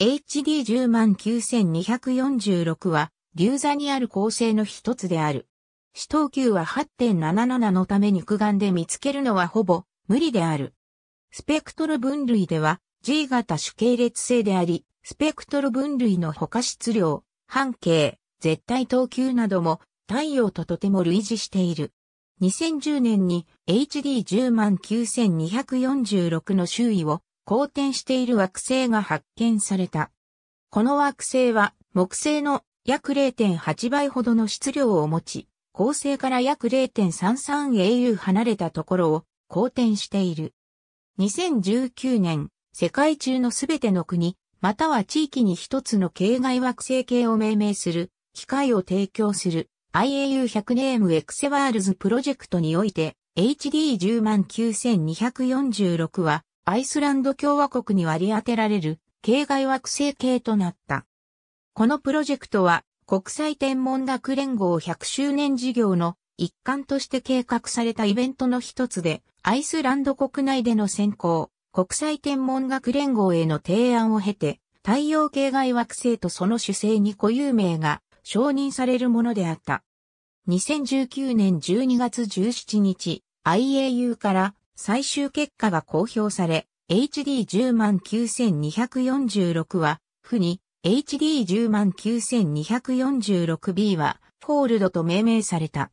HD109,246 は、流座にある構成の一つである。四等級は8.77のため肉眼で見つけるのはほぼ無理である。スペクトル分類では G 型主系列性であり、スペクトル分類の他質量、半径、絶対等級なども太陽ととても類似している。2010年に HD109,246 の周囲を公転している惑星が発見された。この惑星は木星の約0.8倍ほどの質量を持ち、恒星から約 0.33au 離れたところを公転している。2019年、世界中のすべての国、または地域に一つの系外惑星系を命名する機会を提供する IAU100 ネームエクセワールズプロジェクトにおいて HD109,246 はアイスランド共和国に割り当てられる系外惑星系となった。このプロジェクトは国際天文学連合100周年事業の一環として計画されたイベントの一つで、アイスランド国内での先行、国際天文学連合への提案を経て、太陽系外惑星とその主星に固有名が承認されるものであった。2019年12月17日、IAU から最終結果が公表され、HD109,246 は、フニ、HD109,246B は、フォールドと命名された。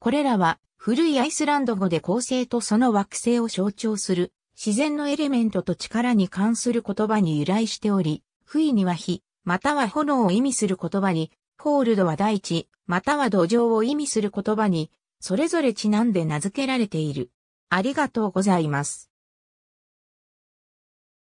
これらは、古いアイスランド語で恒星とその惑星を象徴する、自然のエレメントと力に関する言葉に由来しており、フニは火、または炎を意味する言葉に、フォールドは大地、または土壌を意味する言葉に、それぞれちなんで名付けられている。ありがとうございます。